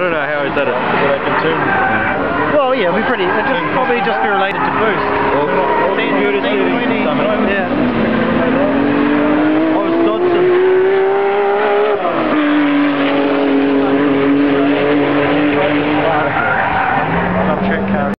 don't know how is that. Well, yeah, we pretty. It just probably just be related to boost.